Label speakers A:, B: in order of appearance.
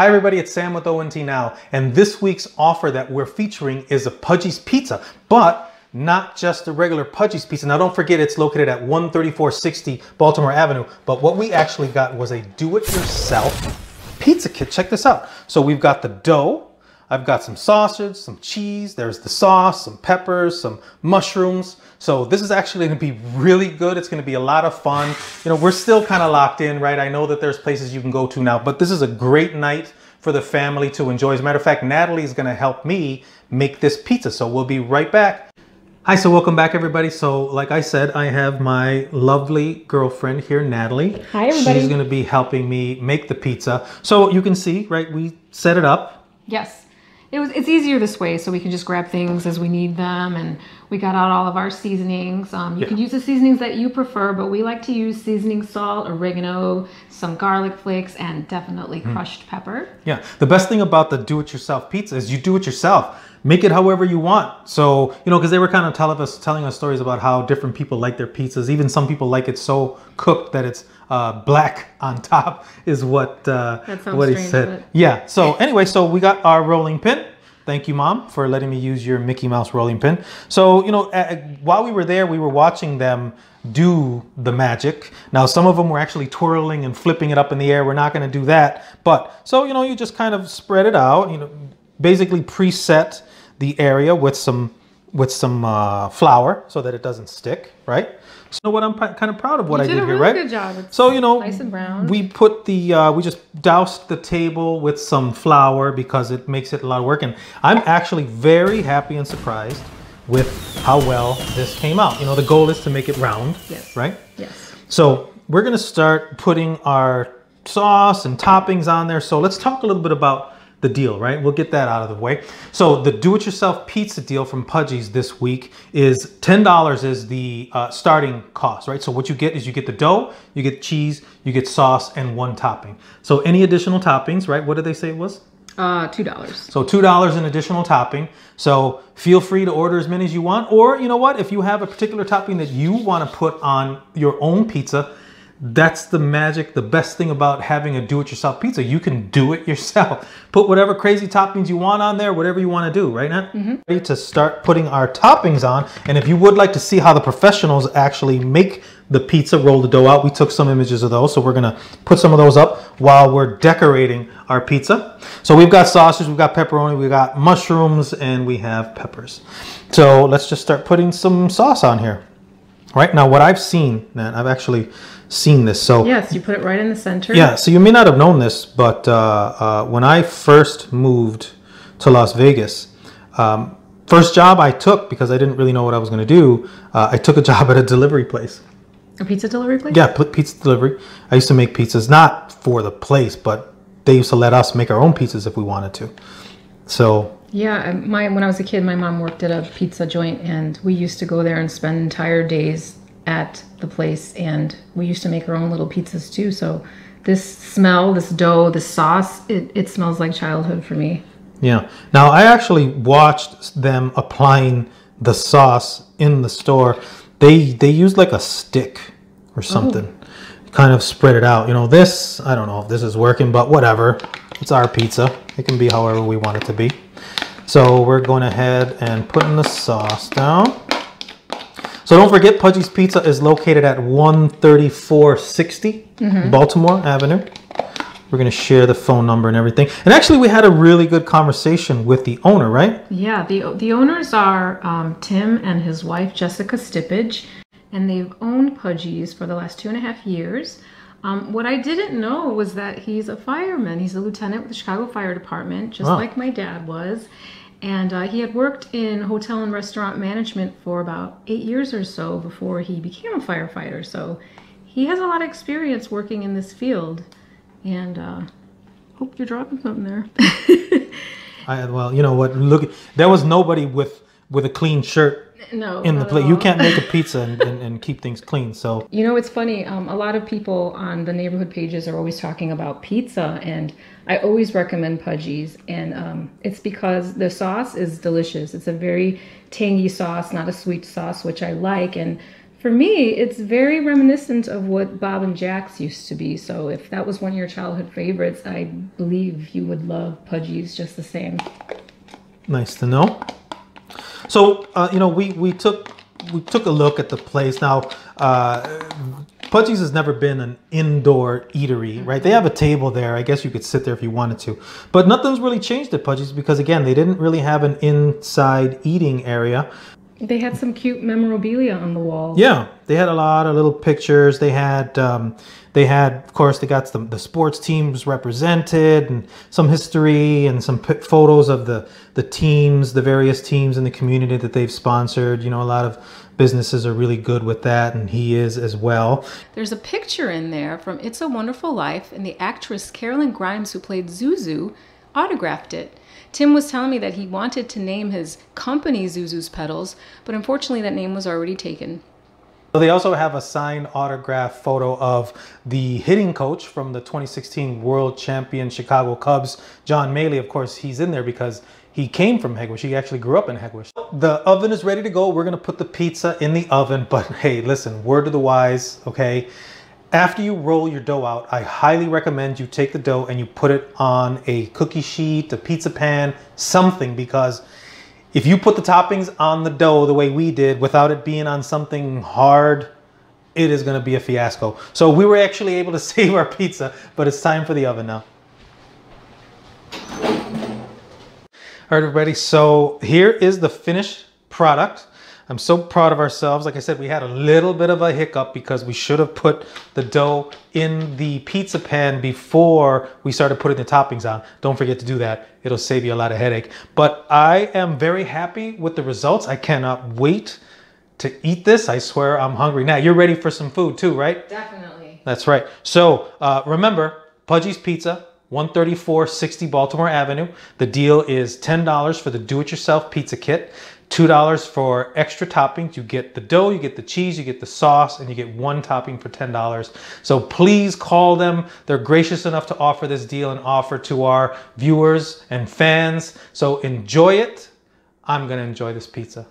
A: Hi everybody, it's Sam with ONT Now, and this week's offer that we're featuring is a Pudgy's Pizza, but not just a regular Pudgy's Pizza. Now don't forget it's located at 13460 Baltimore Avenue, but what we actually got was a do-it-yourself pizza kit. Check this out. So we've got the dough, I've got some sausage, some cheese, there's the sauce, some peppers, some mushrooms. So this is actually gonna be really good. It's gonna be a lot of fun. You know, we're still kind of locked in, right? I know that there's places you can go to now, but this is a great night for the family to enjoy. As a matter of fact, Natalie is gonna help me make this pizza. So we'll be right back. Hi, so welcome back everybody. So like I said, I have my lovely girlfriend here, Natalie.
B: Hi, everybody.
A: She's gonna be helping me make the pizza. So you can see, right, we set it up.
B: Yes. It was, it's easier this way so we can just grab things as we need them and we got out all of our seasonings. Um, you
A: Yeah.
B: can use the seasonings that you prefer, but we like to use seasoning salt, oregano, some garlic flakes, and definitely
A: Hmm.
B: crushed pepper.
A: Yeah, the best thing about the do-it-yourself pizza is you do it yourself. Make it however you want. So you know, because they were kind of telling us telling us stories about how different people like their pizzas. Even some people like it so cooked that it's uh, black on top. Is what uh, what he said.
B: but-
A: Yeah. So anyway, so we got our rolling pin. Thank you, Mom, for letting me use your Mickey Mouse rolling pin. So, you know, uh, while we were there, we were watching them do the magic. Now, some of them were actually twirling and flipping it up in the air. We're not going to do that. But, so, you know, you just kind of spread it out, you know, basically preset the area with some with some uh, flour so that it doesn't stick, right? So what I'm kind of proud of what
B: You
A: I
B: did
A: did
B: a
A: here, right?
B: good job. It's
A: So you know,
B: nice and brown.
A: we put the uh, we just doused the table with some flour because it makes it a lot of work, and I'm actually very happy and surprised with how well this came out. You know, the goal is to make it round,
B: Yes.
A: right?
B: Yes.
A: So we're gonna start putting our sauce and toppings on there. So let's talk a little bit about the deal, right? We'll get that out of the way. So the do-it-yourself pizza deal from Pudgy's this week is ten dollars is the uh, starting cost, right? So what you get is you get the dough, you get cheese, you get sauce, and one topping. So any additional toppings, right? What did they say it was?
B: Uh, $2.
A: So two dollars in additional topping. So feel free to order as many as you want, or you know what? If you have a particular topping that you want to put on your own pizza, that's the magic. The best thing about having a do-it-yourself pizza, you can do it yourself. Put whatever crazy toppings you want on there, whatever you want to do, right, Nat? Mm-hmm. Ready to start putting our toppings on. And if you would like to see how the professionals actually make the pizza, roll the dough out, we took some images of those. So we're gonna put some of those up while we're decorating our pizza. So we've got sausage, we've got pepperoni, we've got mushrooms, and we have peppers. So let's just start putting some sauce on here. Right now, what I've seen, Nat, I've actually seen this. So
B: Yes, you put it right in the center.
A: yeah, so you may not have known this, but uh, uh, when I first moved to Las Vegas, um, first job I took because I didn't really know what I was going to do, uh, I took a job at a delivery place.
B: A pizza delivery place?
A: Yeah, pizza delivery. I used to make pizzas, not for the place, but they used to let us make our own pizzas if we wanted to. So
B: Yeah, my when I was a kid, my mom worked at a pizza joint, and we used to go there and spend entire days at the place, and we used to make our own little pizzas too. So this smell, this dough, this sauce, it, it smells like childhood for me.
A: Yeah. Now I actually watched them applying the sauce in the store. They they used like a stick or oh. something. Kind of spread it out. You know, this I don't know if this is working, but whatever. It's our pizza. It can be however we want it to be. So we're going ahead and putting the sauce down. So don't forget, Pudgy's Pizza is located at 13460 Baltimore Avenue. We're going to share the phone number and everything. And actually, we had a really good conversation with the owner, right?
B: Yeah, the the owners are um, Tim and his wife Jessica Stippage, and they've owned Pudgy's for the last two and a half years. Um, what I didn't know was that he's a fireman. He's a lieutenant with the Chicago Fire Department, just
A: Wow.
B: like my dad was. And uh, he had worked in hotel and restaurant management for about eight years or so before he became a firefighter. So he has a lot of experience working in this field. And uh, hope you're dropping something there.
A: I, well, you know what? Look, there was nobody with with a clean shirt
B: no,
A: in the plate. You can't make a pizza and, and, and keep things clean. So
B: You know, it's funny. Um, a lot of people on the neighborhood pages are always talking about pizza, and I always recommend Pudgy's, and um, it's because the sauce is delicious. It's a very tangy sauce, not a sweet sauce, which I like. And For me, it's very reminiscent of what Bob and Jack's used to be. So if that was one of your childhood favorites, I believe you would love Pudgy's just the same.
A: Nice to know. So uh, you know, we we took we took a look at the place. Now, uh, Pudgy's has never been an indoor eatery, right? They have a table there. I guess you could sit there if you wanted to, but nothing's really changed at Pudgy's because again, they didn't really have an inside eating area.
B: They had some cute memorabilia on the wall.
A: Yeah, they had a lot of little pictures. They had, um, they had, of course, they got the, the sports teams represented and some history and some p- photos of the the teams, the various teams in the community that they've sponsored. You know, a lot of businesses are really good with that, and he is as well.
B: There's a picture in there from It's a Wonderful Life, and the actress Carolyn Grimes, who played Zuzu, autographed it. Tim was telling me that he wanted to name his company Zuzu's Petals, but unfortunately that name was already taken.
A: They also have a signed autograph photo of the hitting coach from the 2016 World Champion Chicago Cubs, John Mallee. Of course, he's in there because he came from Hegewisch. He actually grew up in Hegewisch. The oven is ready to go. We're going to put the pizza in the oven. But hey, listen, word to the wise, okay? After you roll your dough out, I highly recommend you take the dough and you put it on a cookie sheet, a pizza pan, something, because if you put the toppings on the dough the way we did without it being on something hard, it is gonna be a fiasco. So we were actually able to save our pizza, but it's time for the oven now. All right, everybody, so here is the finished product. I'm so proud of ourselves. Like I said, we had a little bit of a hiccup because we should have put the dough in the pizza pan before we started putting the toppings on. Don't forget to do that. It'll save you a lot of headache. But I am very happy with the results. I cannot wait to eat this. I swear I'm hungry. Now, you're ready for some food too, right?
B: Definitely.
A: That's right. So uh, remember, Pudgy's Pizza, 13460 Baltimore Avenue. The deal is $10 for the do-it-yourself pizza kit. $2 for extra toppings. You get the dough, you get the cheese, you get the sauce, and you get one topping for $10. So please call them. They're gracious enough to offer this deal and offer to our viewers and fans. So enjoy it. I'm to enjoy this pizza.